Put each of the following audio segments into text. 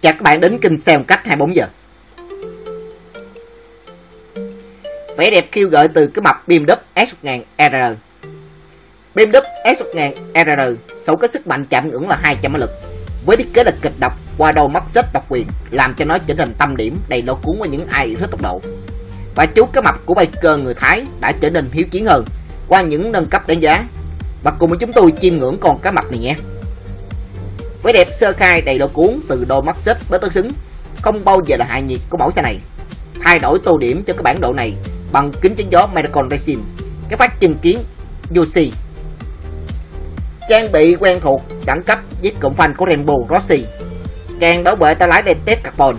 Chào các bạn đến kênh xem cách 24 giờ. Vẻ đẹp kêu gợi từ cái mập beam S1000 RR Beam S1000 RR sở có sức mạnh chạm ngưỡng là 200 mã lực. Với thiết kế là kịch độc, qua đầu mắt xếp độc quyền, Làm cho nó trở thành tâm điểm, đầy lôi cuốn với những ai yêu thích tốc độ. Và chú cái mập của biker người Thái đã trở nên hiếu chiến hơn Qua những nâng cấp đánh giá. Và cùng với chúng tôi chiêm ngưỡng con cá mập này nhé vẻ đẹp sơ khai đầy độ cuốn từ đôi mắt xếp bớt đối xứng, không bao giờ là hại nhiệt của mẫu xe này. Thay đổi tô điểm cho cái bản độ này bằng kính chắn gió Medicon Racing, cái phát chân kiến UC trang bị quen thuộc, đẳng cấp với cụm phanh của Rainbow Rossi. Càng bảo vệ tay lái Latex Carbon.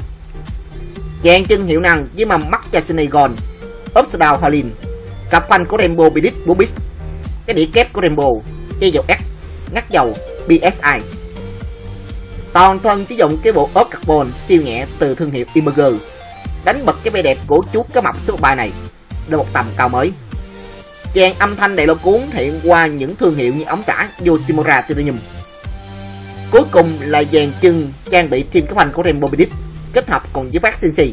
Càng chân hiệu năng với mâm mắt cho Senegal Upside Down cặp phanh của Rainbow Bidit Bubis. Cái đĩa kép của Rainbow dây dầu s, ngắt dầu BSI toàn thân sử dụng cái bộ ốp carbon siêu nhẹ từ thương hiệu Imager đánh bật cái vẻ đẹp của chú cá mập số 3 này lên một tầm cao mới. Dàn âm thanh đầy lôi cuốn hiện qua những thương hiệu như ống xả, Yoshimura Titanium. Cuối cùng là dàn chân trang bị thêm cái hành của Rainbow Bidit kết hợp cùng với phát CNC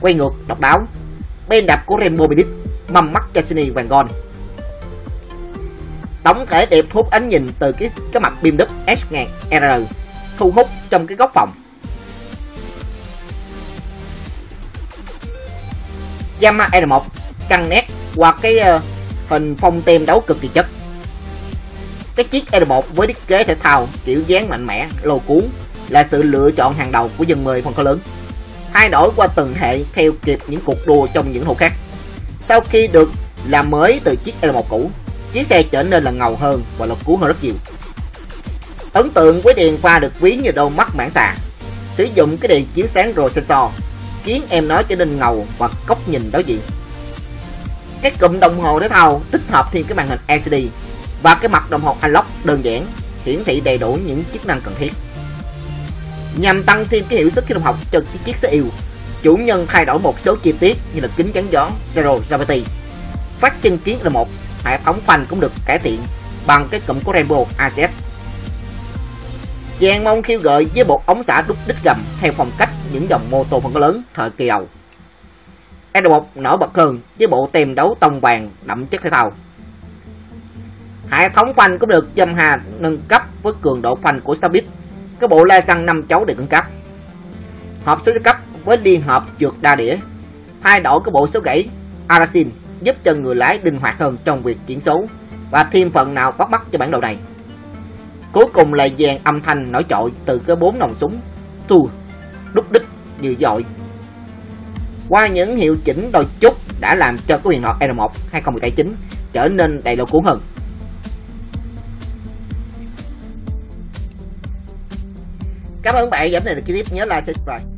quay ngược độc đáo. Bên đạp của Rainbow Bidit mâm mắt Cassini vàng gold tổng thể đẹp thu hút ánh nhìn từ cái cái mặt beam đúp S1000 R thu hút trong cái góc phòng. Gamma R1 căng nét qua cái uh, hình phong tem đấu cực kỳ chất. Cái chiếc R1 với thiết kế thể thao kiểu dáng mạnh mẽ lồ cuốn là sự lựa chọn hàng đầu của dân mười phân khối lớn. Thay đổi qua từng hệ theo kịp những cuộc đua trong những hộ khác. Sau khi được làm mới từ chiếc R1 cũ chiếc xe trở nên là ngầu hơn và lột cuốn hơn rất nhiều. Ấn tượng với đèn pha được ví như đôi mắt mãn xà. Sử dụng cái đèn chiếu sáng Rosento khiến em nó trở nên ngầu và góc nhìn đối diện. Cái cụm đồng hồ thể thao tích hợp thêm cái màn hình LCD và cái mặt đồng hồ analog đơn giản hiển thị đầy đủ những chức năng cần thiết. Nhằm tăng thêm cái hiệu suất khi đồng học cho chiếc xe yêu, chủ nhân thay đổi một số chi tiết như là kính chắn gió Zero Gravity, phát chân kiến là một hệ thống phanh cũng được cải thiện bằng cái cụm của Rainbow ACS Chàng mong khiêu gợi với một ống xả đúc đích gầm theo phong cách những dòng mô tô phân khối lớn thời kỳ đầu. R1 nổi bật hơn với bộ tem đấu tông vàng đậm chất thể thao. Hệ thống phanh cũng được Yamaha nâng cấp với cường độ phanh của Sabit, cái bộ la xăng 5 chấu được nâng cấp. Hộp số cấp với liên hợp trượt đa đĩa, thay đổi cái bộ số gãy Arasin giúp cho người lái linh hoạt hơn trong việc chuyển số và thêm phần nào bắt mắt cho bản đồ này. Cuối cùng là dàn âm thanh nổi trội từ cái bốn nòng súng tu, đúc đích, dữ dội. Qua những hiệu chỉnh đôi chút đã làm cho cái huyền thoại R1 2019 trở nên đầy lôi cuốn hơn. Cảm ơn bạn giảm này là chi nhớ like, subscribe.